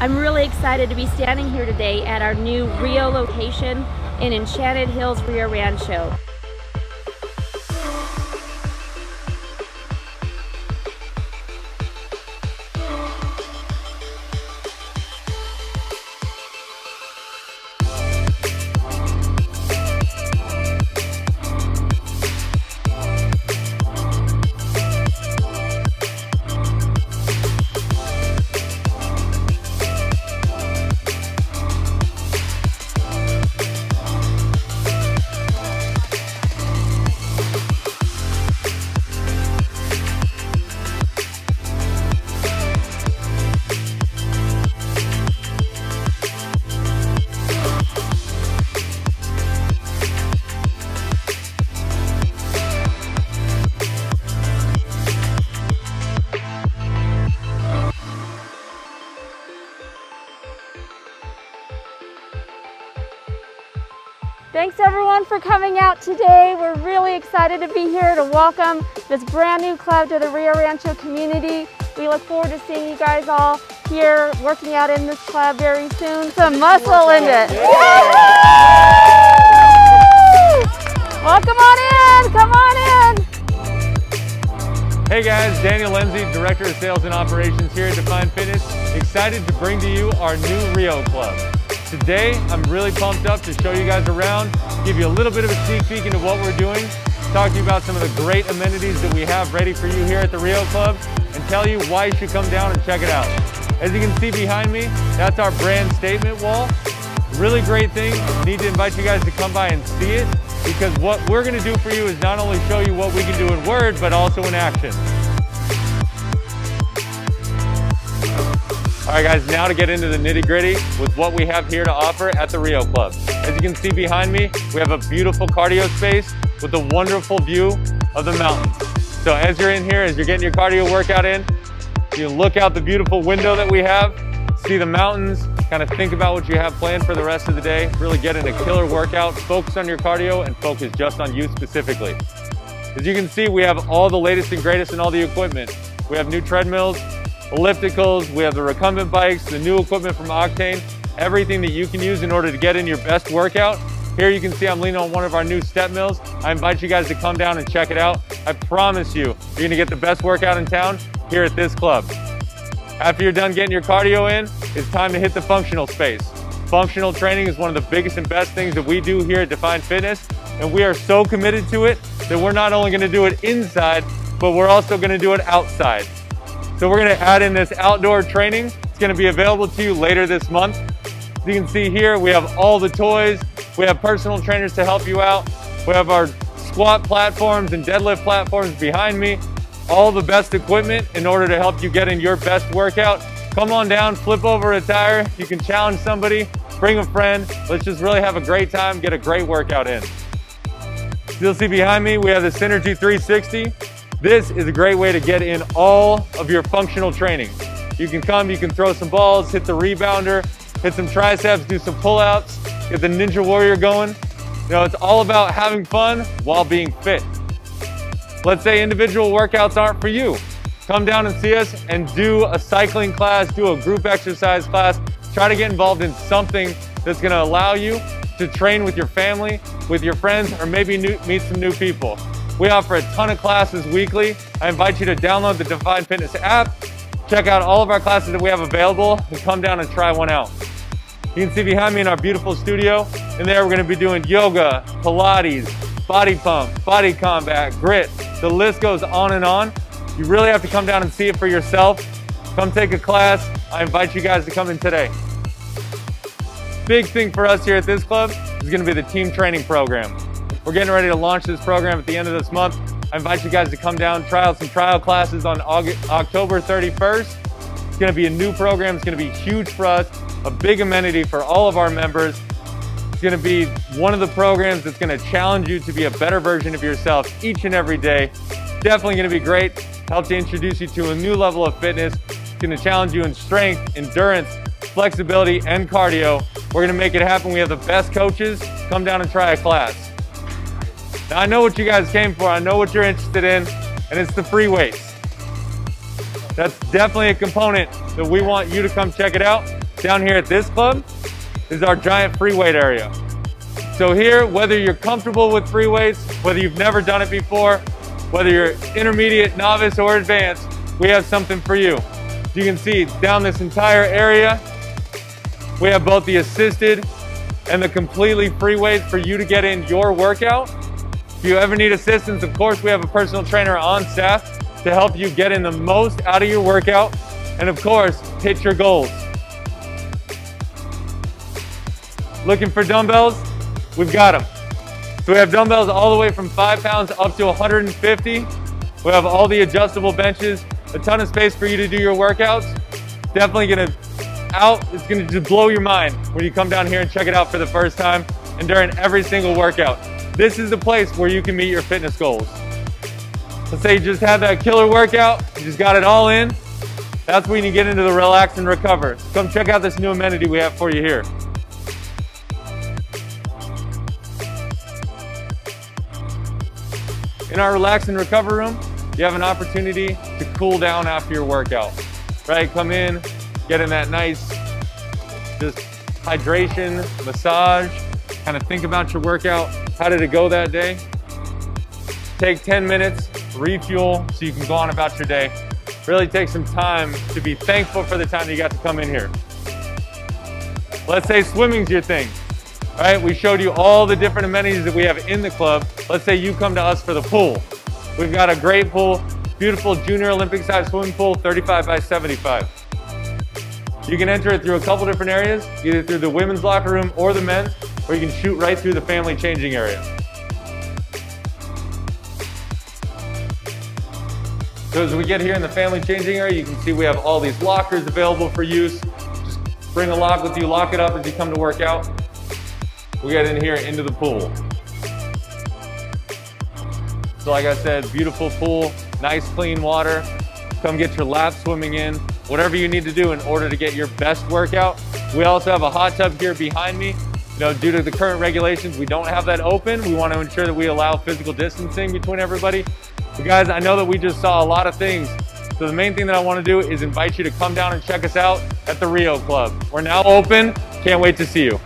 I'm really excited to be standing here today at our new Rio location in Enchanted Hills Rio Rancho. Thanks everyone for coming out today. We're really excited to be here to welcome this brand new club to the Rio Rancho community. We look forward to seeing you guys all here working out in this club very soon. Some muscle in it. Welcome on in, come on in. Hey guys, Daniel Lindsay, Director of Sales and Operations here at Defined Fitness. Excited to bring to you our new Rio Club. Today, I'm really pumped up to show you guys around, give you a little bit of a sneak peek into what we're doing, talk to you about some of the great amenities that we have ready for you here at the Rio Club, and tell you why you should come down and check it out. As you can see behind me, that's our brand statement wall. Really great thing. Need to invite you guys to come by and see it because what we're gonna do for you is not only show you what we can do in word, but also in action. All right guys, now to get into the nitty gritty with what we have here to offer at the Rio Club. As you can see behind me, we have a beautiful cardio space with a wonderful view of the mountains. So as you're in here, as you're getting your cardio workout in, you look out the beautiful window that we have, see the mountains, kind of think about what you have planned for the rest of the day, really get in a killer workout, focus on your cardio and focus just on you specifically. As you can see, we have all the latest and greatest in all the equipment. We have new treadmills, ellipticals, we have the recumbent bikes, the new equipment from Octane, everything that you can use in order to get in your best workout. Here you can see I'm leaning on one of our new step mills. I invite you guys to come down and check it out. I promise you, you're gonna get the best workout in town here at this club. After you're done getting your cardio in, it's time to hit the functional space. Functional training is one of the biggest and best things that we do here at Defined Fitness, and we are so committed to it that we're not only gonna do it inside, but we're also gonna do it outside. So we're gonna add in this outdoor training. It's gonna be available to you later this month. As you can see here, we have all the toys. We have personal trainers to help you out. We have our squat platforms and deadlift platforms behind me. All the best equipment in order to help you get in your best workout. Come on down, flip over a tire. You can challenge somebody, bring a friend. Let's just really have a great time, get a great workout in. You'll see behind me, we have the Synergy 360. This is a great way to get in all of your functional training. You can come, you can throw some balls, hit the rebounder, hit some triceps, do some pull-ups, get the Ninja Warrior going. You know, it's all about having fun while being fit. Let's say individual workouts aren't for you. Come down and see us and do a cycling class, do a group exercise class. Try to get involved in something that's gonna allow you to train with your family, with your friends, or maybe new, meet some new people. We offer a ton of classes weekly. I invite you to download the Defined Fitness app, check out all of our classes that we have available, and come down and try one out. You can see behind me in our beautiful studio. In there, we're gonna be doing yoga, Pilates, body pump, body combat, grit. The list goes on and on. You really have to come down and see it for yourself. Come take a class. I invite you guys to come in today. Big thing for us here at this club is gonna be the team training program. We're getting ready to launch this program at the end of this month. I invite you guys to come down, try out some trial classes on August, October 31st. It's gonna be a new program. It's gonna be huge for us, a big amenity for all of our members. It's gonna be one of the programs that's gonna challenge you to be a better version of yourself each and every day. Definitely gonna be great. Help to introduce you to a new level of fitness. It's gonna challenge you in strength, endurance, flexibility, and cardio. We're gonna make it happen. We have the best coaches. Come down and try a class. Now I know what you guys came for. I know what you're interested in, and it's the free weights. That's definitely a component that we want you to come check it out. down here at this club is our giant free weight area. So here, whether you're comfortable with free weights, whether you've never done it before, whether you're intermediate, novice, or advanced, we have something for you. As you can see, down this entire area, we have both the assisted and the completely free weights for you to get in your workout. If you ever need assistance, of course, we have a personal trainer on staff to help you get in the most out of your workout and of course, hit your goals. Looking for dumbbells? We've got them. So we have dumbbells all the way from five pounds up to 150. We have all the adjustable benches, a ton of space for you to do your workouts. Definitely gonna out, it's gonna just blow your mind when you come down here and check it out for the first time and during every single workout. This is the place where you can meet your fitness goals. Let's say you just had that killer workout, you just got it all in. That's when you get into the relax and recover. Come check out this new amenity we have for you here. In our relax and recover room, you have an opportunity to cool down after your workout. Right, come in, get in that nice just hydration, massage, kind of think about your workout. How did it go that day? Take 10 minutes, refuel so you can go on about your day. Really take some time to be thankful for the time you got to come in here. Let's say swimming's your thing. All right, we showed you all the different amenities that we have in the club. Let's say you come to us for the pool. We've got a great pool, beautiful junior Olympic size swimming pool, 35 by 75. You can enter it through a couple different areas, either through the women's locker room or the men's, or you can shoot right through the family changing area. So as we get here in the family changing area, you can see we have all these lockers available for use. Just bring a lock with you, lock it up as you come to work out. We get in here into the pool. So like I said, beautiful pool, nice clean water. Come get your lap swimming in, whatever you need to do in order to get your best workout. We also have a hot tub here behind me. You know, due to the current regulations, we don't have that open. We want to ensure that we allow physical distancing between everybody. But guys, I know that we just saw a lot of things. So the main thing that I want to do is invite you to come down and check us out at the Rio Club. We're now open. Can't wait to see you.